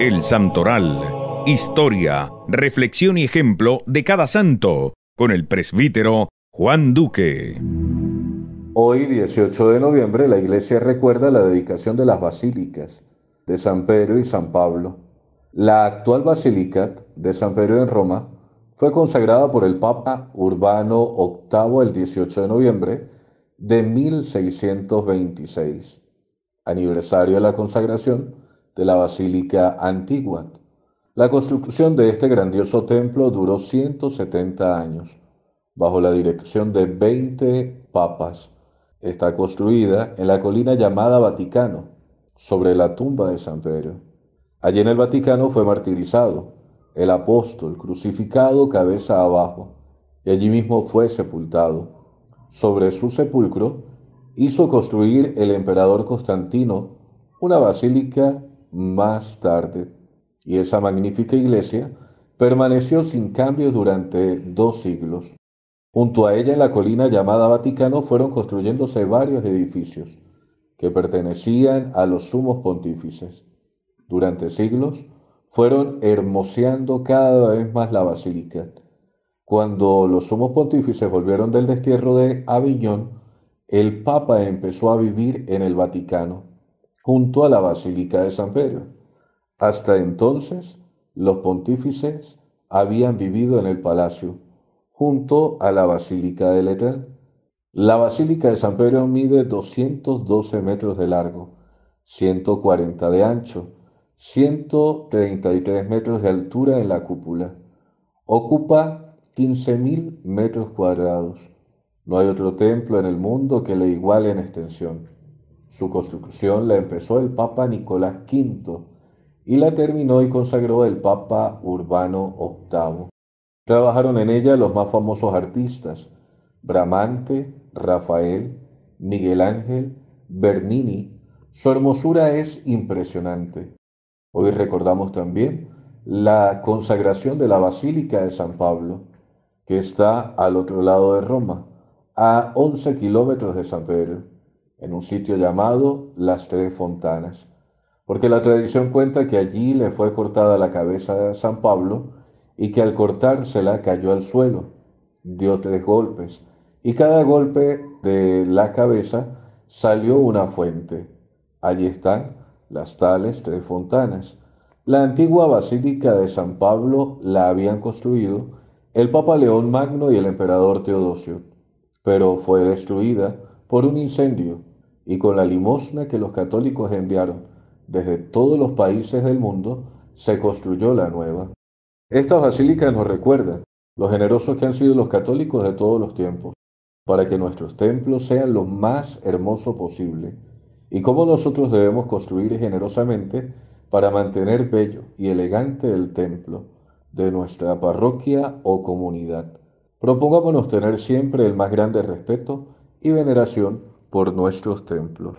El Santoral. Historia, reflexión y ejemplo de cada santo con el presbítero Juan Duque. Hoy, 18 de noviembre, la iglesia recuerda la dedicación de las basílicas de San Pedro y San Pablo. La actual basílica de San Pedro en Roma fue consagrada por el Papa Urbano VIII el 18 de noviembre de 1626, aniversario de la consagración de la Basílica Antigua. La construcción de este grandioso templo duró 170 años, bajo la dirección de 20 papas. Está construida en la colina llamada Vaticano, sobre la tumba de San Pedro. Allí en el Vaticano fue martirizado el apóstol crucificado cabeza abajo, y allí mismo fue sepultado. Sobre su sepulcro hizo construir el emperador Constantino una basílica más tarde, y esa magnífica iglesia permaneció sin cambios durante dos siglos. Junto a ella en la colina llamada Vaticano fueron construyéndose varios edificios que pertenecían a los sumos pontífices. Durante siglos, fueron hermoseando cada vez más la basílica. Cuando los sumos pontífices volvieron del destierro de Aviñón, el Papa empezó a vivir en el Vaticano, junto a la Basílica de San Pedro. Hasta entonces, los pontífices habían vivido en el palacio, junto a la Basílica de Letrán. La Basílica de San Pedro mide 212 metros de largo, 140 de ancho, 133 metros de altura en la cúpula. Ocupa 15.000 metros cuadrados. No hay otro templo en el mundo que le iguale en extensión. Su construcción la empezó el Papa Nicolás V y la terminó y consagró el Papa Urbano VIII. Trabajaron en ella los más famosos artistas, Bramante, Rafael, Miguel Ángel, Bernini. Su hermosura es impresionante. Hoy recordamos también la consagración de la Basílica de San Pablo, que está al otro lado de Roma, a 11 kilómetros de San Pedro, en un sitio llamado Las Tres Fontanas, porque la tradición cuenta que allí le fue cortada la cabeza de San Pablo y que al cortársela cayó al suelo, dio tres golpes, y cada golpe de la cabeza salió una fuente. Allí están las tales tres fontanas. La antigua basílica de San Pablo la habían construido el Papa León Magno y el emperador Teodosio, pero fue destruida por un incendio y con la limosna que los católicos enviaron desde todos los países del mundo, se construyó la nueva. Estas basílicas nos recuerdan los generosos que han sido los católicos de todos los tiempos, para que nuestros templos sean lo más hermoso posible y cómo nosotros debemos construir generosamente para mantener bello y elegante el templo de nuestra parroquia o comunidad. Propongámonos tener siempre el más grande respeto y veneración por nuestros templos.